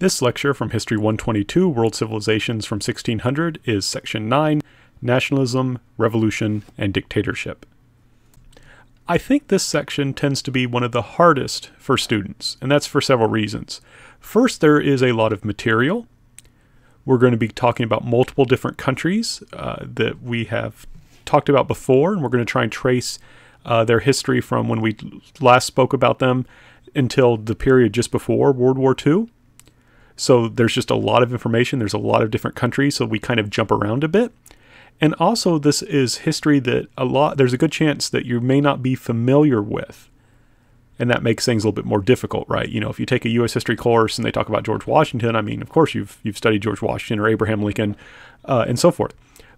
This lecture from History 122, World Civilizations from 1600, is Section 9, Nationalism, Revolution, and Dictatorship. I think this section tends to be one of the hardest for students, and that's for several reasons. First, there is a lot of material. We're going to be talking about multiple different countries uh, that we have talked about before, and we're going to try and trace uh, their history from when we last spoke about them until the period just before World War II. So there's just a lot of information. There's a lot of different countries, so we kind of jump around a bit. And also, this is history that a lot, there's a good chance that you may not be familiar with. And that makes things a little bit more difficult, right? You know, if you take a U.S. history course and they talk about George Washington, I mean, of course you've you've studied George Washington or Abraham Lincoln, uh, and so forth.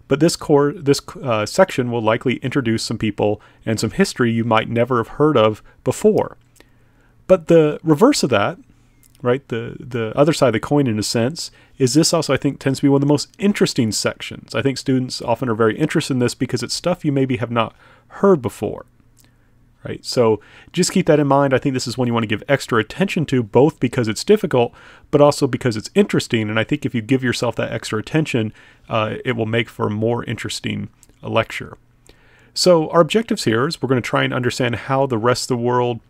But this core, this uh, section will likely introduce some people and some history you might never have heard of before. But the reverse of that right? The the other side of the coin, in a sense, is this also I think tends to be one of the most interesting sections. I think students often are very interested in this because it's stuff you maybe have not heard before, right? So just keep that in mind. I think this is one you want to give extra attention to, both because it's difficult, but also because it's interesting. And I think if you give yourself that extra attention, uh, it will make for a more interesting lecture. So our objectives here is we're going to try and understand how the rest of the world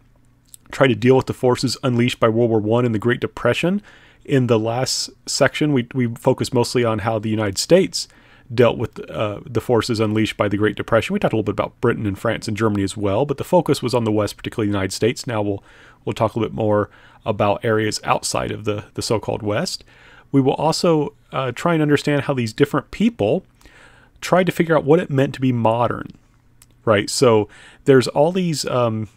try to deal with the forces unleashed by World War One and the Great Depression. In the last section, we, we focused mostly on how the United States dealt with uh, the forces unleashed by the Great Depression. We talked a little bit about Britain and France and Germany as well, but the focus was on the West, particularly the United States. Now we'll we'll talk a little bit more about areas outside of the the so-called West. We will also uh, try and understand how these different people tried to figure out what it meant to be modern, right? So there's all these um,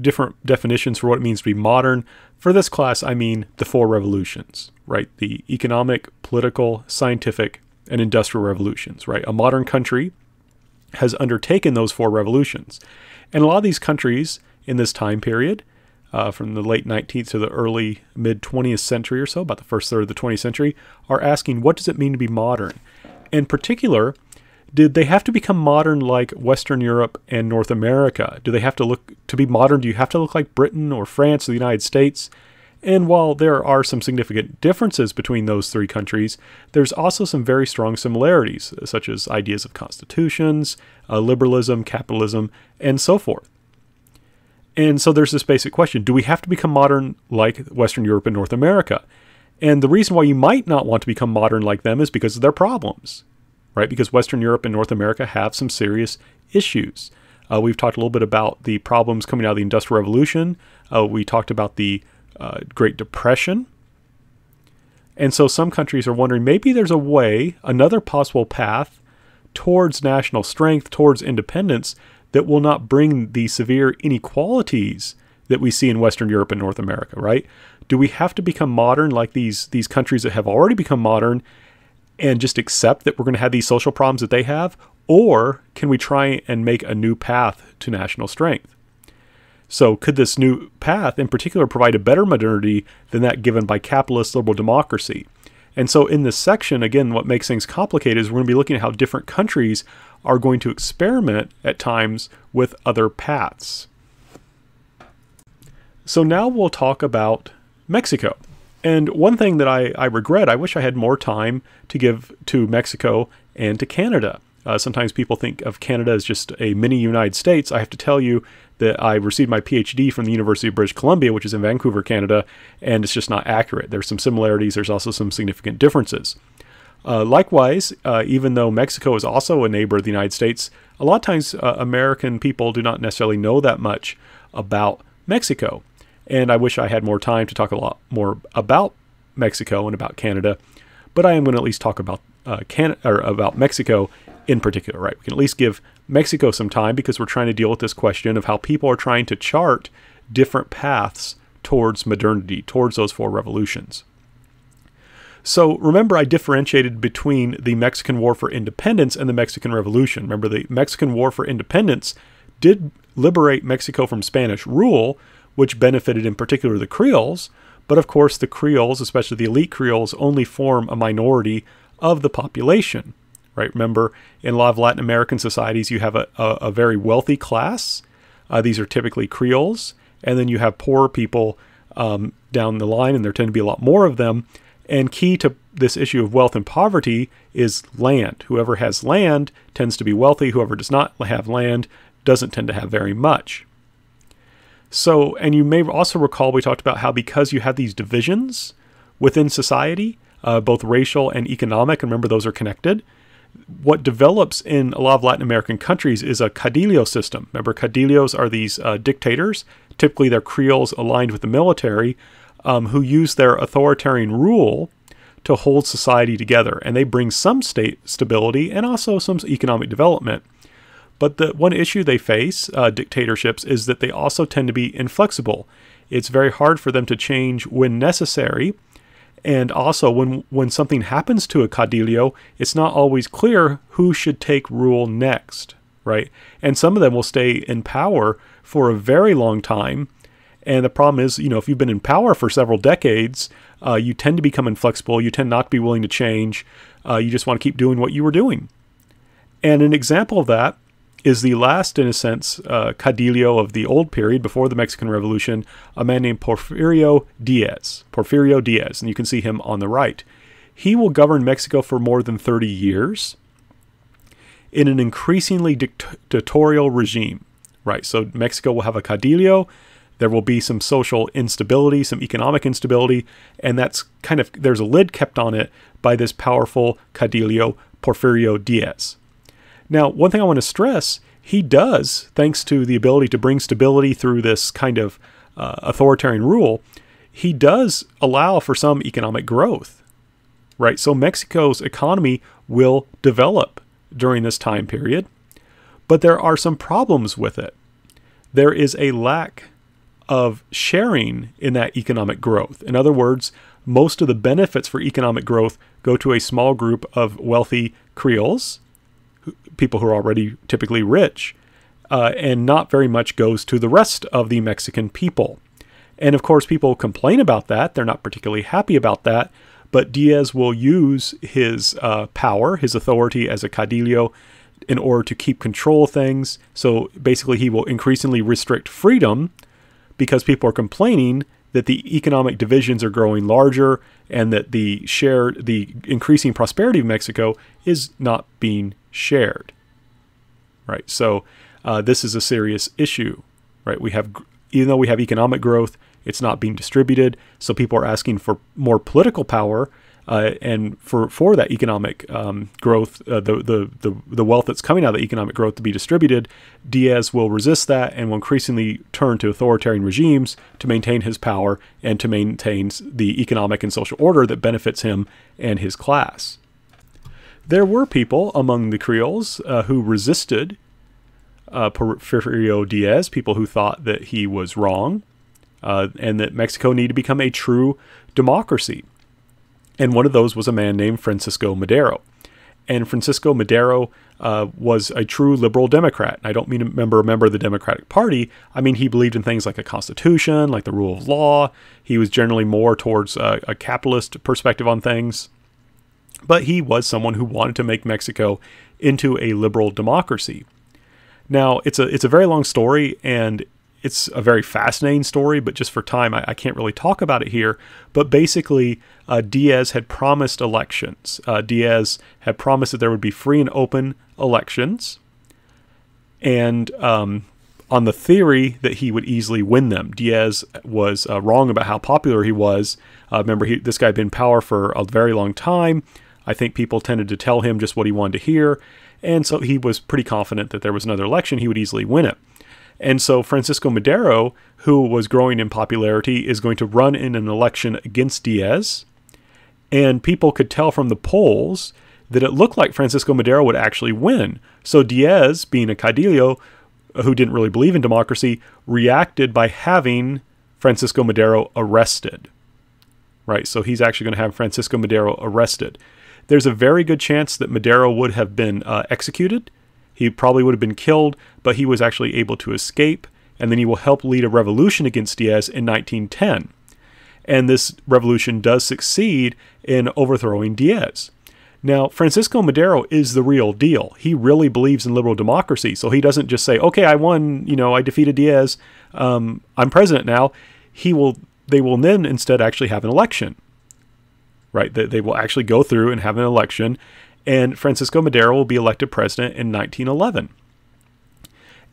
different definitions for what it means to be modern. For this class, I mean the four revolutions, right? The economic, political, scientific, and industrial revolutions, right? A modern country has undertaken those four revolutions. And a lot of these countries in this time period, uh, from the late 19th to the early mid 20th century or so, about the first third of the 20th century, are asking what does it mean to be modern? In particular, did they have to become modern like Western Europe and North America? Do they have to look to be modern? Do you have to look like Britain or France or the United States? And while there are some significant differences between those three countries, there's also some very strong similarities, such as ideas of constitutions, uh, liberalism, capitalism, and so forth. And so there's this basic question do we have to become modern like Western Europe and North America? And the reason why you might not want to become modern like them is because of their problems right? Because Western Europe and North America have some serious issues. Uh, we've talked a little bit about the problems coming out of the Industrial Revolution. Uh, we talked about the uh, Great Depression. And so some countries are wondering maybe there's a way, another possible path towards national strength, towards independence, that will not bring the severe inequalities that we see in Western Europe and North America, right? Do we have to become modern like these, these countries that have already become modern and just accept that we're going to have these social problems that they have? Or can we try and make a new path to national strength? So, could this new path in particular provide a better modernity than that given by capitalist liberal democracy? And so, in this section, again, what makes things complicated is we're going to be looking at how different countries are going to experiment at times with other paths. So, now we'll talk about Mexico. And one thing that I, I regret, I wish I had more time to give to Mexico and to Canada. Uh, sometimes people think of Canada as just a mini United States. I have to tell you that I received my PhD from the University of British Columbia, which is in Vancouver, Canada, and it's just not accurate. There's some similarities, there's also some significant differences. Uh, likewise, uh, even though Mexico is also a neighbor of the United States, a lot of times uh, American people do not necessarily know that much about Mexico. And I wish I had more time to talk a lot more about Mexico and about Canada, but I am going to at least talk about uh, Can- or about Mexico in particular, right? We can at least give Mexico some time because we're trying to deal with this question of how people are trying to chart different paths towards modernity, towards those four revolutions. So remember, I differentiated between the Mexican War for Independence and the Mexican Revolution. Remember, the Mexican War for Independence did liberate Mexico from Spanish rule, which benefited in particular the Creoles. But of course, the Creoles, especially the elite Creoles, only form a minority of the population. Right? Remember, in a lot of Latin American societies, you have a, a, a very wealthy class. Uh, these are typically Creoles, and then you have poorer people um, down the line, and there tend to be a lot more of them. And key to this issue of wealth and poverty is land. Whoever has land tends to be wealthy. Whoever does not have land doesn't tend to have very much. So, and you may also recall we talked about how because you have these divisions within society, uh, both racial and economic, and remember those are connected, what develops in a lot of Latin American countries is a caudillo system. Remember, caudillos are these uh, dictators. Typically, they're creoles aligned with the military um, who use their authoritarian rule to hold society together. And they bring some state stability and also some economic development. But the one issue they face, uh, dictatorships, is that they also tend to be inflexible. It's very hard for them to change when necessary. And also, when, when something happens to a caudillo, it's not always clear who should take rule next, right? And some of them will stay in power for a very long time. And the problem is, you know, if you've been in power for several decades, uh, you tend to become inflexible. You tend not to be willing to change. Uh, you just want to keep doing what you were doing. And an example of that is the last, in a sense, uh, caudillo of the old period before the Mexican Revolution, a man named Porfirio Diaz. Porfirio Diaz, and you can see him on the right. He will govern Mexico for more than 30 years in an increasingly dictatorial regime. Right, so Mexico will have a caudillo. There will be some social instability, some economic instability, and that's kind of there's a lid kept on it by this powerful caudillo Porfirio Diaz. Now, one thing I want to stress he does, thanks to the ability to bring stability through this kind of uh, authoritarian rule, he does allow for some economic growth, right? So Mexico's economy will develop during this time period, but there are some problems with it. There is a lack of sharing in that economic growth. In other words, most of the benefits for economic growth go to a small group of wealthy creoles people who are already typically rich, uh, and not very much goes to the rest of the Mexican people. And of course, people complain about that. They're not particularly happy about that. But Diaz will use his uh, power, his authority as a caudillo, in order to keep control of things. So basically, he will increasingly restrict freedom because people are complaining that the economic divisions are growing larger and that the shared, the increasing prosperity of Mexico is not being shared. Right. So uh, this is a serious issue. Right. We have, even though we have economic growth, it's not being distributed. So people are asking for more political power. Uh, and for, for that economic um, growth, uh, the, the, the, the wealth that's coming out of the economic growth to be distributed, Diaz will resist that and will increasingly turn to authoritarian regimes to maintain his power and to maintain the economic and social order that benefits him and his class. There were people among the Creoles uh, who resisted uh, Porfirio Diaz, people who thought that he was wrong uh, and that Mexico needed to become a true democracy. And one of those was a man named Francisco Madero. And Francisco Madero uh, was a true liberal Democrat. I don't mean a member, a member of the Democratic Party. I mean he believed in things like a constitution, like the rule of law. He was generally more towards uh, a capitalist perspective on things. But he was someone who wanted to make Mexico into a liberal democracy. Now, it's a it's a very long story and it's a very fascinating story, but just for time, I, I can't really talk about it here. But basically, uh, Diaz had promised elections. Uh, Diaz had promised that there would be free and open elections, and um, on the theory that he would easily win them. Diaz was uh, wrong about how popular he was. Uh, remember, he, this guy had been in power for a very long time. I think people tended to tell him just what he wanted to hear. And so he was pretty confident that there was another election, he would easily win it. And so Francisco Madero, who was growing in popularity, is going to run in an election against Diaz. And people could tell from the polls that it looked like Francisco Madero would actually win. So Diaz, being a caudillo who didn't really believe in democracy, reacted by having Francisco Madero arrested. Right? So he's actually going to have Francisco Madero arrested there's a very good chance that Madero would have been uh, executed. He probably would have been killed, but he was actually able to escape, and then he will help lead a revolution against Diaz in 1910. And this revolution does succeed in overthrowing Diaz. Now, Francisco Madero is the real deal. He really believes in liberal democracy. So he doesn't just say, okay, I won, you know, I defeated Diaz, um, I'm president now. He will they will then instead actually have an election. Right? They, they will actually go through and have an election, and Francisco Madero will be elected president in 1911.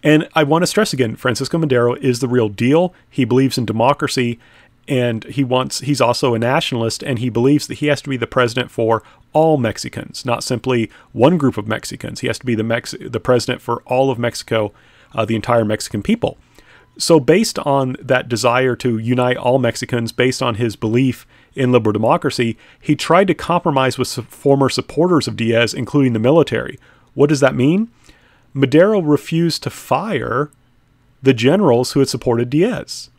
And I want to stress again Francisco Madero is the real deal. He believes in democracy and he wants he's also a nationalist and he believes that he has to be the president for all Mexicans, not simply one group of Mexicans. He has to be the Mex- the president for all of Mexico, uh, the entire Mexican people. So, based on that desire to unite all Mexicans, based on his belief in liberal democracy, he tried to compromise with former supporters of Diaz, including the military. What does that mean? Madero refused to fire the generals who had supported Diaz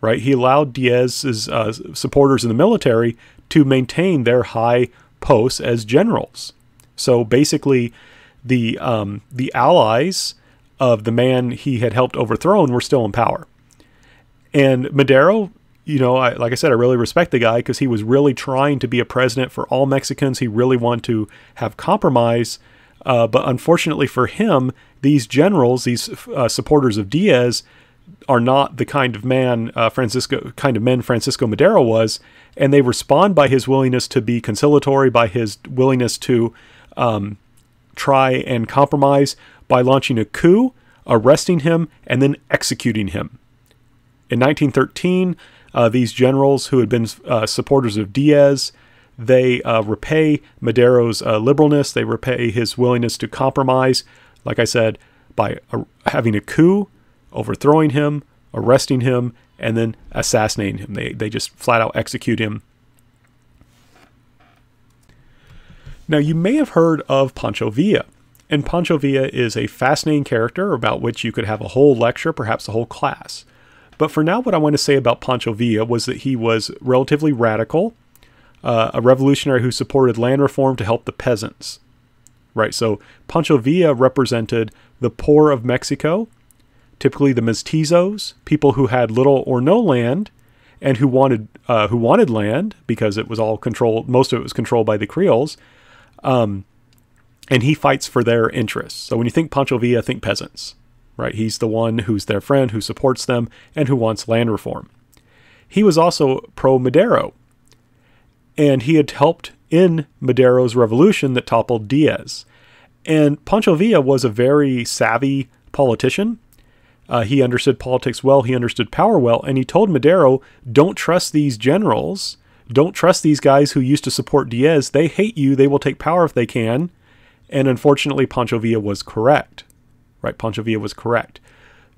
right? He allowed Diaz's uh, supporters in the military to maintain their high posts as generals. So basically, the um, the allies of the man he had helped overthrow were still in power. And Madero, you know, I, like I said, I really respect the guy because he was really trying to be a president for all Mexicans. He really wanted to have compromise. Uh, but unfortunately for him, these generals, these uh, supporters of Diaz, are not the kind of man uh, Francisco kind of men Francisco Madero was, and they respond by his willingness to be conciliatory, by his willingness to um, try and compromise by launching a coup, arresting him, and then executing him. In 1913, uh, these generals who had been uh, supporters of Diaz, they uh, repay Madero's uh, liberalness, they repay his willingness to compromise, like I said, by uh, having a coup overthrowing him, arresting him, and then assassinating him. They, they just flat out execute him. Now, you may have heard of Pancho Villa, and Pancho Villa is a fascinating character about which you could have a whole lecture, perhaps a whole class. But for now, what I want to say about Pancho Villa was that he was relatively radical, uh, a revolutionary who supported land reform to help the peasants. Right, so Pancho Villa represented the poor of Mexico typically the mestizos, people who had little or no land and who wanted uh, who wanted land because it was all controlled. Most of it was controlled by the Creoles, um, and he fights for their interests. So when you think Pancho Villa, think peasants, right? He's the one who's their friend, who supports them, and who wants land reform. He was also pro Madero, and he had helped in Madero's revolution that toppled Diaz. And Pancho Villa was a very savvy politician uh, he understood politics well, he understood power well, and he told Madero, don't trust these generals. Don't trust these guys who used to support Diaz. They hate you. They will take power if they can. And unfortunately, Pancho Villa was correct. Right? Pancho Villa was correct.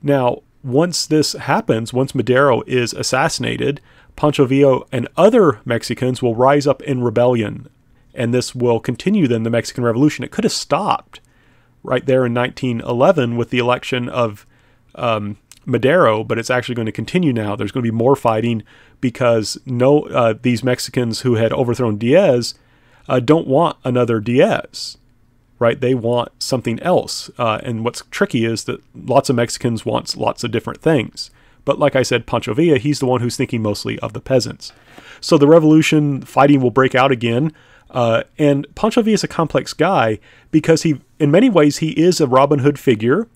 Now, once this happens, once Madero is assassinated, Pancho Villa and other Mexicans will rise up in rebellion. And this will continue then the Mexican Revolution. It could have stopped right there in 1911 with the election of um, Madero, but it's actually going to continue now. There's going to be more fighting because no, uh, these Mexicans who had overthrown Diaz uh, don't want another Diaz, right? They want something else. Uh, and what's tricky is that lots of Mexicans want lots of different things. But like I said, Pancho Villa, he's the one who's thinking mostly of the peasants. So the revolution fighting will break out again. Uh, and Pancho Villa is a complex guy because he, in many ways, he is a Robin Hood figure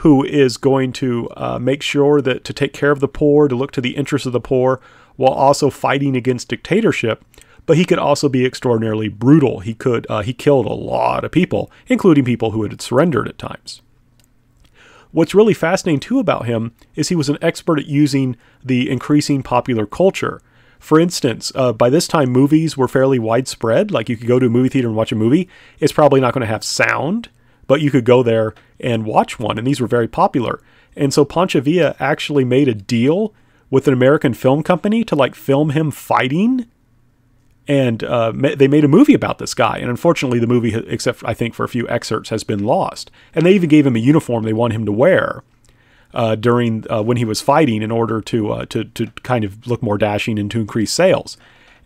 who is going to uh, make sure that to take care of the poor, to look to the interests of the poor, while also fighting against dictatorship. But he could also be extraordinarily brutal. He could uh, he killed a lot of people, including people who had surrendered at times. What's really fascinating too about him is he was an expert at using the increasing popular culture. For instance, uh, by this time, movies were fairly widespread. Like you could go to a movie theater and watch a movie. It's probably not going to have sound, but you could go there and watch one, and these were very popular. And so Pancho Villa actually made a deal with an American film company to like film him fighting. And uh, they made a movie about this guy. And unfortunately, the movie, except I think for a few excerpts, has been lost. And they even gave him a uniform they want him to wear uh, during uh, when he was fighting in order to, uh, to, to kind of look more dashing and to increase sales.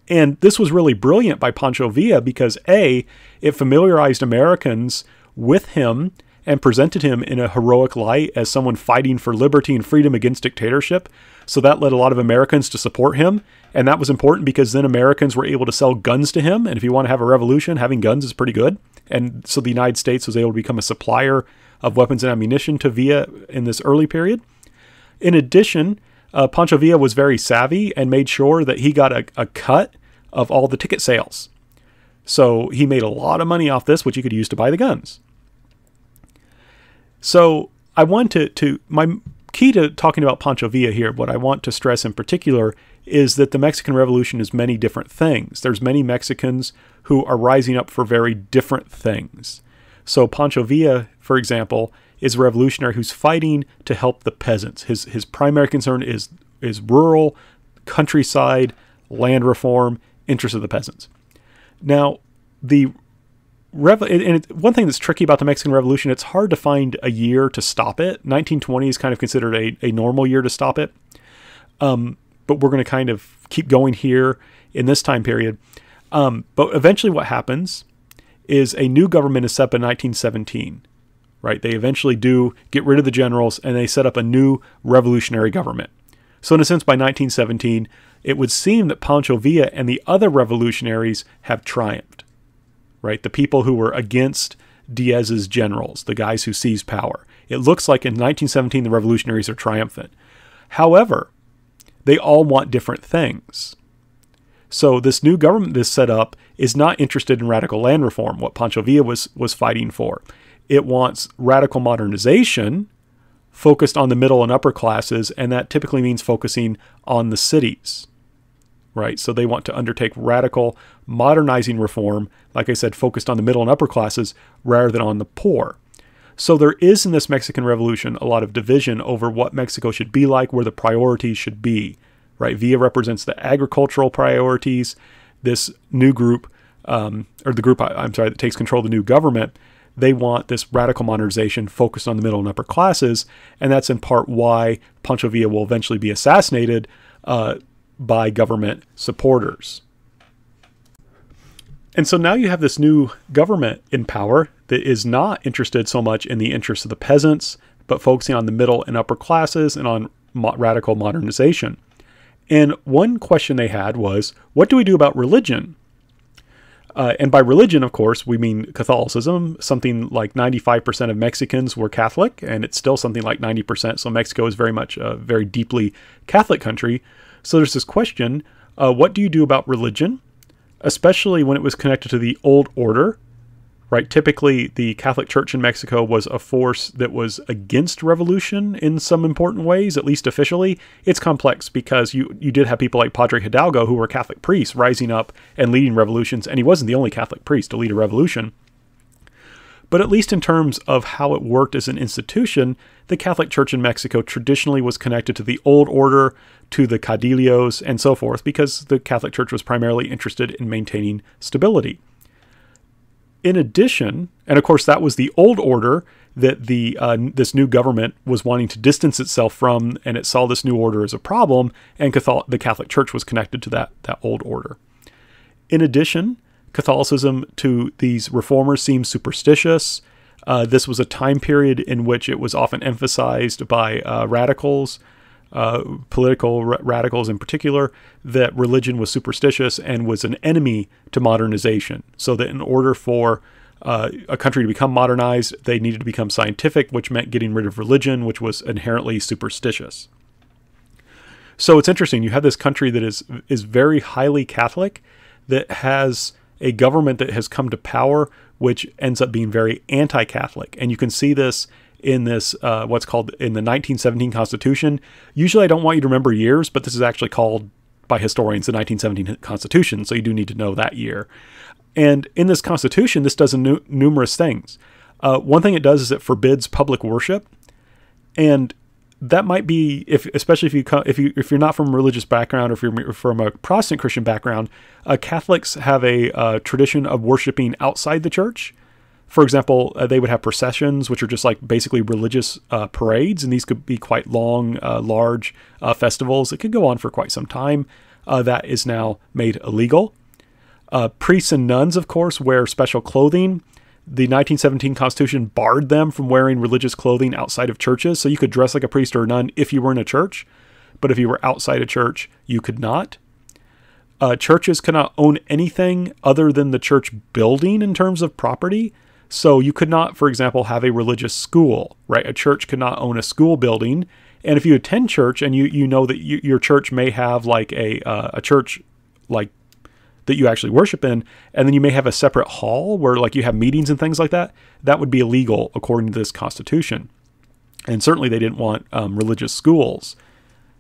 And this was really brilliant by Pancho Villa because A, it familiarized Americans with him and presented him in a heroic light as someone fighting for liberty and freedom against dictatorship. So that led a lot of Americans to support him. And that was important because then Americans were able to sell guns to him. And if you want to have a revolution, having guns is pretty good. And so the United States was able to become a supplier of weapons and ammunition to Villa in this early period. In addition, uh, Pancho Villa was very savvy and made sure that he got a, a cut of all the ticket sales. So he made a lot of money off this, which he could use to buy the guns. So I want to, to my key to talking about Pancho Villa here, what I want to stress in particular is that the Mexican Revolution is many different things. There's many Mexicans who are rising up for very different things. So Pancho Villa, for example, is a revolutionary who's fighting to help the peasants. His his primary concern is is rural, countryside, land reform, interests of the peasants. Now, the Rev- and one thing that's tricky about the Mexican Revolution, it's hard to find a year to stop it. 1920 is kind of considered a, a normal year to stop it. Um, but we're going to kind of keep going here in this time period. Um, but eventually, what happens is a new government is set up in 1917. Right? They eventually do get rid of the generals and they set up a new revolutionary government. So, in a sense, by 1917, it would seem that Pancho Villa and the other revolutionaries have triumphed right? The people who were against Diaz's generals, the guys who seized power. It looks like in 1917 the revolutionaries are triumphant. However, they all want different things. So this new government that's set up is not interested in radical land reform, what Pancho Villa was, was fighting for. It wants radical modernization focused on the middle and upper classes, and that typically means focusing on the cities right? So they want to undertake radical modernizing reform, like I said, focused on the middle and upper classes rather than on the poor. So there is in this Mexican Revolution a lot of division over what Mexico should be like, where the priorities should be, right? Villa represents the agricultural priorities. This new group, um, or the group, I'm sorry, that takes control of the new government, they want this radical modernization focused on the middle and upper classes, and that's in part why Pancho Villa will eventually be assassinated. Uh, by government supporters. And so now you have this new government in power that is not interested so much in the interests of the peasants, but focusing on the middle and upper classes and on mo- radical modernization. And one question they had was, what do we do about religion? Uh, and by religion, of course, we mean Catholicism. Something like 95% of Mexicans were Catholic, and it's still something like 90%. So Mexico is very much a very deeply Catholic country. So there's this question uh, what do you do about religion, especially when it was connected to the old order? Right, typically the Catholic Church in Mexico was a force that was against revolution in some important ways, at least officially. It's complex because you you did have people like Padre Hidalgo who were Catholic priests rising up and leading revolutions, and he wasn't the only Catholic priest to lead a revolution. But at least in terms of how it worked as an institution, the Catholic Church in Mexico traditionally was connected to the old order, to the caudillos, and so forth, because the Catholic Church was primarily interested in maintaining stability. In addition, and of course that was the old order that the uh, this new government was wanting to distance itself from, and it saw this new order as a problem, and Catholic, the Catholic Church was connected to that that old order. In addition, Catholicism to these reformers seems superstitious. Uh, this was a time period in which it was often emphasized by uh, radicals, uh, political ra- radicals in particular, that religion was superstitious and was an enemy to modernization. So that in order for uh, a country to become modernized, they needed to become scientific, which meant getting rid of religion, which was inherently superstitious. So it's interesting. You have this country that is is very highly Catholic, that has a government that has come to power which ends up being very anti-Catholic, and you can see this in this uh, what's called in the 1917 Constitution. Usually, I don't want you to remember years, but this is actually called by historians the 1917 Constitution, so you do need to know that year. And in this Constitution, this does nu- numerous things. Uh, one thing it does is it forbids public worship, and that might be if especially if you if you if you're not from a religious background or if you're from a Protestant Christian background, uh, Catholics have a uh, tradition of worshiping outside the church. For example, uh, they would have processions, which are just like basically religious uh, parades, and these could be quite long, uh, large uh, festivals. It could go on for quite some time. that is now made illegal. priests and nuns, of course, wear special clothing the 1917 Constitution barred them from wearing religious clothing outside of churches. So you could dress like a priest or a nun if you were in a church, but if you were outside a church, you could not. Uh, churches cannot own anything other than the church building in terms of property. So you could not, for example, have a religious school, right? A church could not own a school building And if you attend church and you you know that you, your church may have like a uh, a church like that you actually worship in, and then you may have a separate hall where like you have meetings and things like that, that would be illegal according to this constitution. And certainly they didn't want um, religious schools.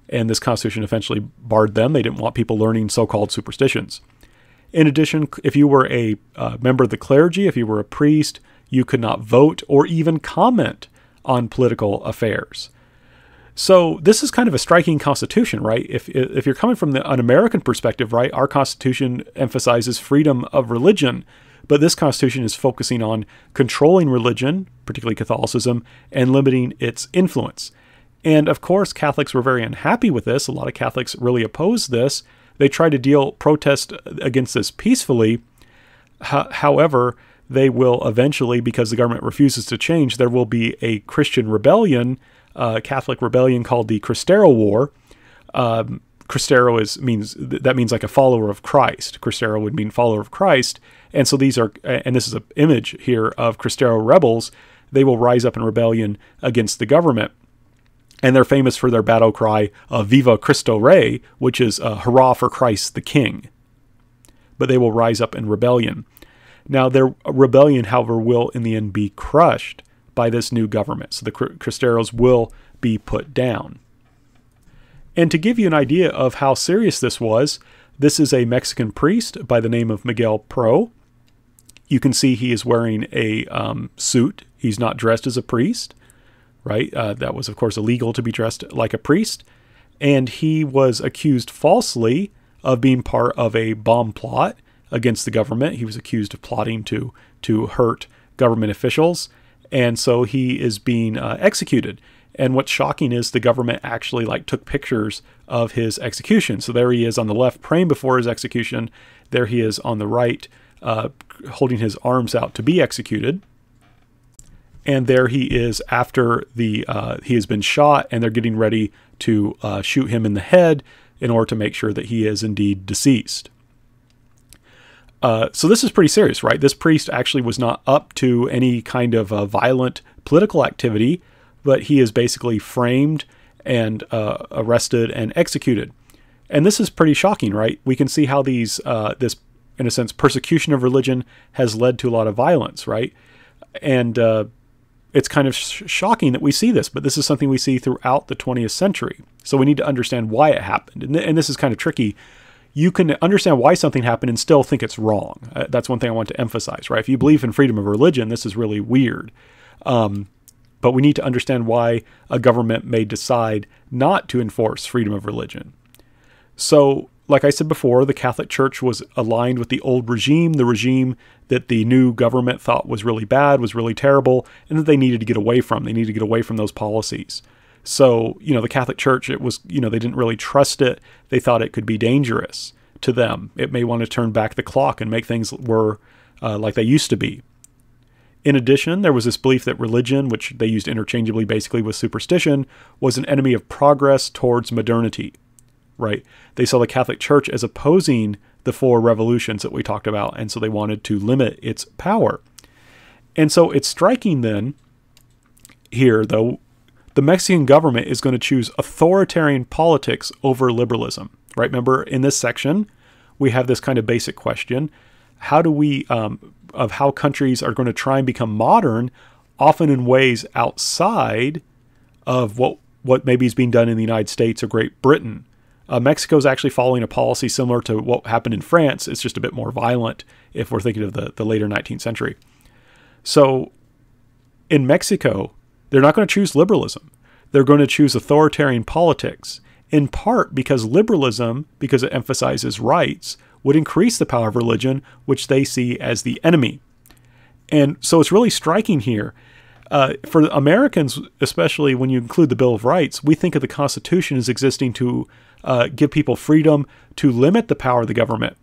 And this constitution eventually barred them. They didn't want people learning so called superstitions. In addition, if you were a uh, member of the clergy, if you were a priest, you could not vote or even comment on political affairs. So this is kind of a striking constitution, right? If if you're coming from the, an American perspective, right, our constitution emphasizes freedom of religion, but this constitution is focusing on controlling religion, particularly Catholicism, and limiting its influence. And of course, Catholics were very unhappy with this. A lot of Catholics really opposed this. They tried to deal protest against this peacefully. H- however, they will eventually, because the government refuses to change, there will be a Christian rebellion, uh, Catholic rebellion called the Cristero War. Um, Cristero is means that means like a follower of Christ. Cristero would mean follower of Christ, and so these are, and this is an image here of Cristero rebels. They will rise up in rebellion against the government, and they're famous for their battle cry of "Viva Cristo Rey," which is uh, "Hurrah for Christ the King." But they will rise up in rebellion. Now, their rebellion, however, will in the end be crushed by this new government. So the Cristeros will be put down. And to give you an idea of how serious this was, this is a Mexican priest by the name of Miguel Pro. You can see he is wearing a um, suit. He's not dressed as a priest, right? Uh, that was, of course, illegal to be dressed like a priest. And he was accused falsely of being part of a bomb plot against the government. He was accused of plotting to to hurt government officials, and so he is being uh, executed. And what's shocking is the government actually like took pictures of his execution. So there he is on the left praying before his execution. There he is on the right uh, holding his arms out to be executed. And there he is after the uh, he has been shot, and they're getting ready to uh, shoot him in the head in order to make sure that he is indeed deceased. Uh, so this is pretty serious, right? This priest actually was not up to any kind of uh, violent political activity, but he is basically framed and uh, arrested and executed. And this is pretty shocking, right? We can see how these uh, this, in a sense, persecution of religion has led to a lot of violence, right? And uh, it's kind of sh- shocking that we see this, but this is something we see throughout the 20th century. So we need to understand why it happened, and, th- and this is kind of tricky you can understand why something happened and still think it's wrong. Uh, that's one thing I want to emphasize, right? If you believe in freedom of religion, this is really weird. Um, but we need to understand why a government may decide not to enforce freedom of religion. So, like I said before, the Catholic Church was aligned with the old regime, the regime that the new government thought was really bad, was really terrible, and that they needed to get away from. They needed to get away from those policies. So, you know, the Catholic Church, it was, you know, they didn't really trust it. They thought it could be dangerous to them. It may want to turn back the clock and make things were uh, like they used to be. In addition, there was this belief that religion, which they used interchangeably basically with superstition, was an enemy of progress towards modernity, right? They saw the Catholic Church as opposing the four revolutions that we talked about, and so they wanted to limit its power. And so it's striking then here, though, the Mexican government is going to choose authoritarian politics over liberalism, right? Remember, in this section, we have this kind of basic question how do we, um, of how countries are going to try and become modern, often in ways outside of what, what maybe is being done in the United States or Great Britain. Uh, Mexico is actually following a policy similar to what happened in France. It's just a bit more violent if we're thinking of the, the later 19th century. So in Mexico, they're not going to choose liberalism. They're going to choose authoritarian politics, in part because liberalism, because it emphasizes rights, would increase the power of religion, which they see as the enemy. And so it's really striking here. Uh, for Americans, especially when you include the Bill of Rights, we think of the Constitution as existing to uh, give people freedom to limit the power of the government.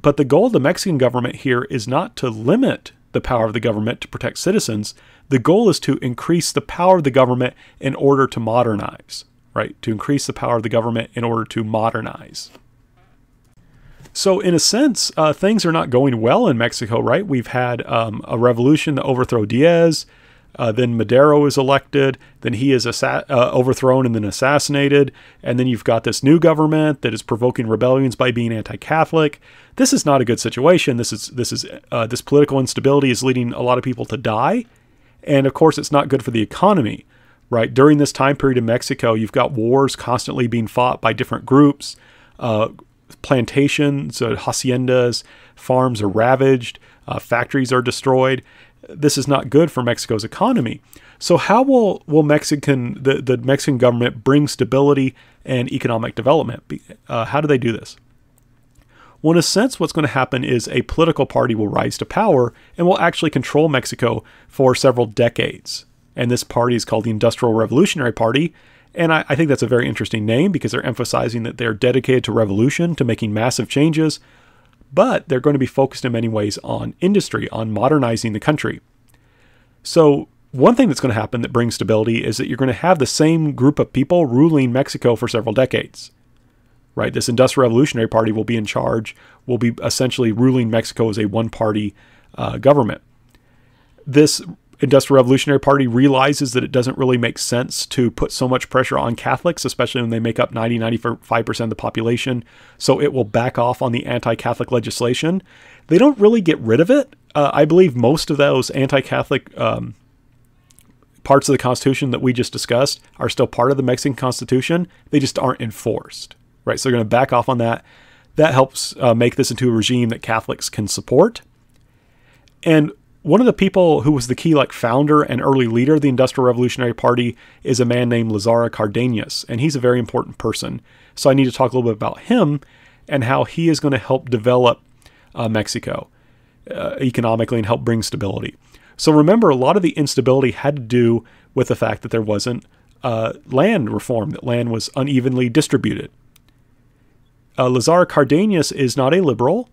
But the goal of the Mexican government here is not to limit the power of the government to protect citizens, the goal is to increase the power of the government in order to modernize, right? To increase the power of the government in order to modernize. So, in a sense, uh, things are not going well in Mexico, right? We've had um, a revolution to overthrow Diaz. Uh, then Madero is elected. Then he is uh, overthrown and then assassinated. And then you've got this new government that is provoking rebellions by being anti-Catholic. This is not a good situation. This is this is uh, this political instability is leading a lot of people to die, and of course, it's not good for the economy. Right during this time period in Mexico, you've got wars constantly being fought by different groups. Uh, plantations, uh, haciendas, farms are ravaged, uh, factories are destroyed. This is not good for Mexico's economy. So how will will Mexican the, the Mexican government bring stability and economic development? Uh, how do they do this? Well, in a sense, what's going to happen is a political party will rise to power and will actually control Mexico for several decades. And this party is called the Industrial Revolutionary Party. And I, I think that's a very interesting name because they're emphasizing that they're dedicated to revolution, to making massive changes, but they're going to be focused in many ways on industry, on modernizing the country. So, one thing that's going to happen that brings stability is that you're going to have the same group of people ruling Mexico for several decades. Right? This Industrial Revolutionary Party will be in charge, will be essentially ruling Mexico as a one party uh, government. This Industrial Revolutionary Party realizes that it doesn't really make sense to put so much pressure on Catholics, especially when they make up 90 95% of the population. So it will back off on the anti Catholic legislation. They don't really get rid of it. Uh, I believe most of those anti Catholic um, parts of the Constitution that we just discussed are still part of the Mexican Constitution. They just aren't enforced, right? So they're going to back off on that. That helps uh, make this into a regime that Catholics can support. And one of the people who was the key like founder and early leader of the Industrial Revolutionary Party is a man named Lázaro Cárdenas, and he's a very important person. So I need to talk a little bit about him and how he is going to help develop uh, Mexico uh, economically and help bring stability. So remember, a lot of the instability had to do with the fact that there wasn't uh, land reform, that land was unevenly distributed. Uh, Lázaro Cárdenas is not a liberal.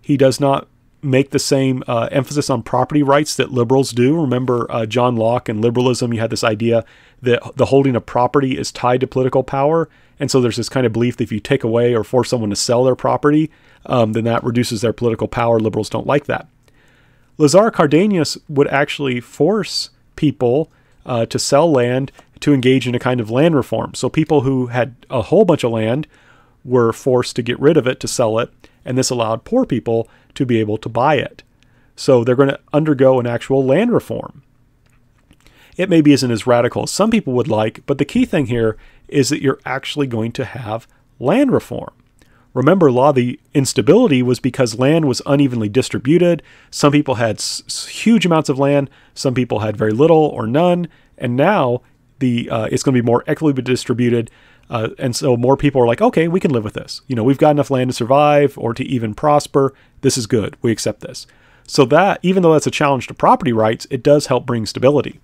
He does not make the same uh, emphasis on property rights that liberals do. Remember, uh, John Locke and liberalism, you had this idea that the holding of property is tied to political power. And so there's this kind of belief that if you take away or force someone to sell their property, um, then that reduces their political power. Liberals don't like that. Lázaro Cárdenas would actually force people uh, to sell land to engage in a kind of land reform. So people who had a whole bunch of land were forced to get rid of it to sell it, and this allowed poor people to be able to buy it. So they're going to undergo an actual land reform. It maybe isn't as radical as some people would like, but the key thing here is that you're actually going to have land reform. Remember, a lot of the instability was because land was unevenly distributed. Some people had huge amounts of land, some people had very little or none, and now the uh, it's going to be more equitably distributed. Uh, and so more people are like, okay, we can live with this. You know, we've got enough land to survive or to even prosper. This is good. We accept this. So that, even though that's a challenge to property rights, it does help bring stability.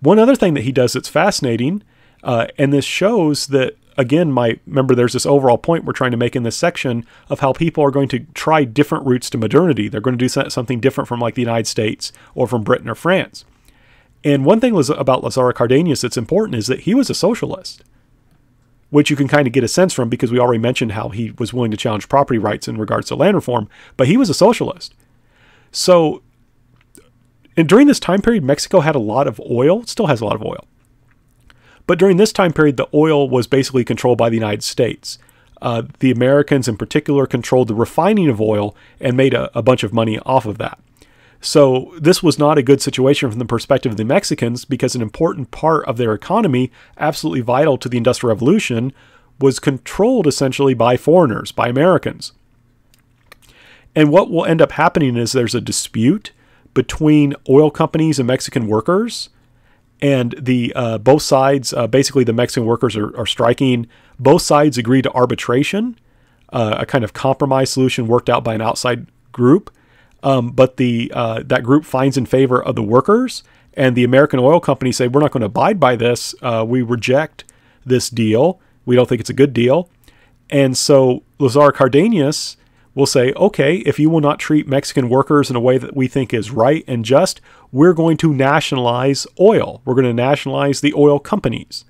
One other thing that he does that's fascinating, uh, and this shows that again, my remember there's this overall point we're trying to make in this section of how people are going to try different routes to modernity. They're going to do something different from like the United States or from Britain or France. And one thing was about Lázaro Cárdenas that's important is that he was a socialist which you can kind of get a sense from because we already mentioned how he was willing to challenge property rights in regards to land reform, but he was a socialist. So, and during this time period, Mexico had a lot of oil, still has a lot of oil. But during this time period, the oil was basically controlled by the United States. Uh, the Americans, in particular, controlled the refining of oil and made a, a bunch of money off of that. So this was not a good situation from the perspective of the Mexicans because an important part of their economy, absolutely vital to the Industrial Revolution, was controlled essentially by foreigners, by Americans. And what will end up happening is there's a dispute between oil companies and Mexican workers, and the uh, both sides, uh, basically the Mexican workers are, are, striking. Both sides agree to arbitration, uh, a kind of compromise solution worked out by an outside group um, but the uh, that group finds in favor of the workers, and the American oil companies say we're not going to abide by this. Uh, we reject this deal. We don't think it's a good deal, and so Lázaro Cárdenas will say, okay, if you will not treat Mexican workers in a way that we think is right and just, we're going to nationalize oil. We're going to nationalize the oil companies.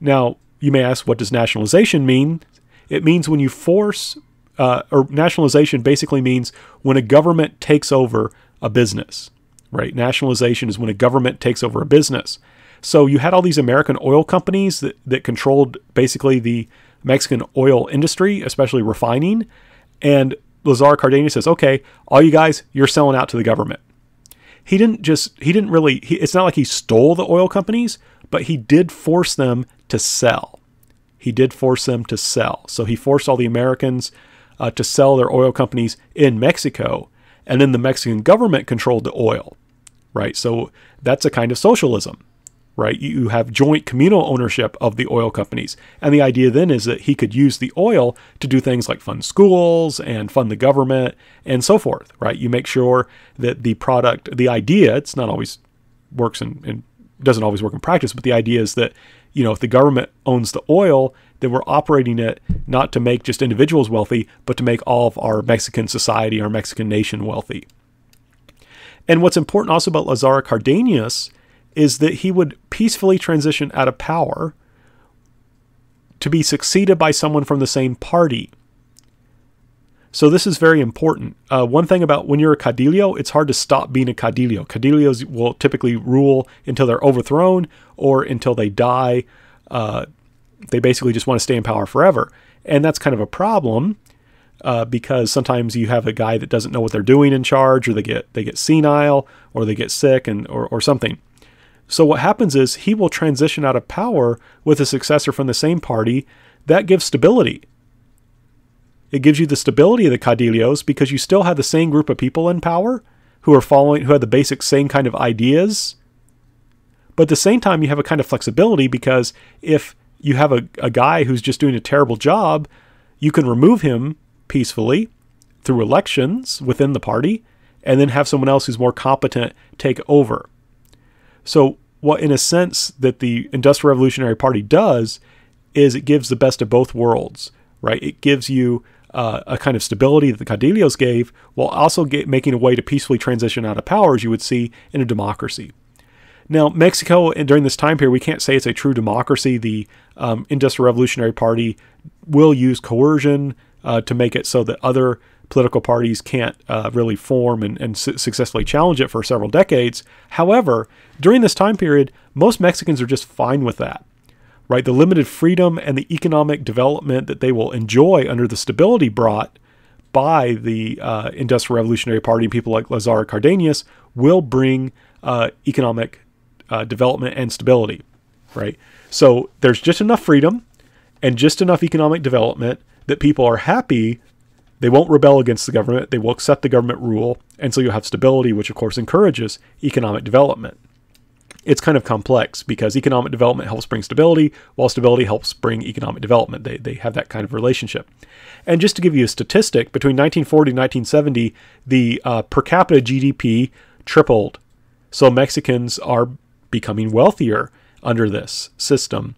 Now, you may ask, what does nationalization mean? It means when you force uh, or nationalization basically means when a government takes over a business, right? Nationalization is when a government takes over a business. So you had all these American oil companies that, that controlled basically the Mexican oil industry, especially refining. And Lázaro Cárdenas says, okay, all you guys, you're selling out to the government. He didn't just, he didn't really, he, it's not like he stole the oil companies, but he did force them to sell. He did force them to sell. So he forced all the Americans uh, to sell their oil companies in Mexico. And then the Mexican government controlled the oil, right? So that's a kind of socialism right? You have joint communal ownership of the oil companies. And the idea then is that he could use the oil to do things like fund schools and fund the government and so forth, right? You make sure that the product, the idea, it's not always works and doesn't always work in practice, but the idea is that, you know, if the government owns the oil, then we're operating it not to make just individuals wealthy, but to make all of our Mexican society, our Mexican nation wealthy. And what's important also about Lázaro Cárdenas is that he would peacefully transition out of power to be succeeded by someone from the same party. So this is very important. Uh, one thing about when you're a caudillo, it's hard to stop being a caudillo. Caudillos will typically rule until they're overthrown or until they die. Uh, they basically just want to stay in power forever, and that's kind of a problem uh, because sometimes you have a guy that doesn't know what they're doing in charge, or they get they get senile, or they get sick, and or, or something. So what happens is he will transition out of power with a successor from the same party. That gives stability. It gives you the stability of the caudillos because you still have the same group of people in power who are following, who have the basic same kind of ideas. But at the same time, you have a kind of flexibility because if you have a, a guy who's just doing a terrible job, you can remove him peacefully through elections within the party and then have someone else who's more competent take over. So, what in a sense that the Institutional Revolutionary Party does is it gives the best of both worlds, right? It gives you uh, a kind of stability that the Caudillos gave, while also get, making a way to peacefully transition out of power, as you would see in a democracy. Now, Mexico, during this time period, we can't say it's a true democracy. The um, Institutional Revolutionary Party will use coercion uh, to make it so that other political parties can't uh, really form and, and su- successfully challenge it for several decades. However, during this time period, most Mexicans are just fine with that. Right, the limited freedom and the economic development that they will enjoy under the stability brought by the uh, Institutional Revolutionary Party people like Lázaro Cárdenas will bring uh, economic uh, development and stability. Right, so there's just enough freedom and just enough economic development that people are happy they won't rebel against the government, they will accept the government rule, and so you'll have stability, which of course encourages economic development. It's kind of complex because economic development helps bring stability, while stability helps bring economic development. They, they have that kind of relationship. And just to give you a statistic, between 1940 and 1970, the uh, per capita GDP tripled. So Mexicans are becoming wealthier under this system.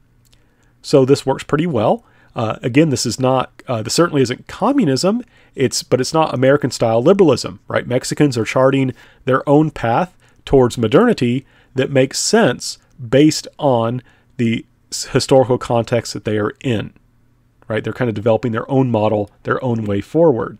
So this works pretty well. Uh, again, this is not, uh, this certainly isn't communism. It's, but it's not American style liberalism, right? Mexicans are charting their own path towards modernity that makes sense based on the historical context that they are in, right? They're kind of developing their own model, their own way forward.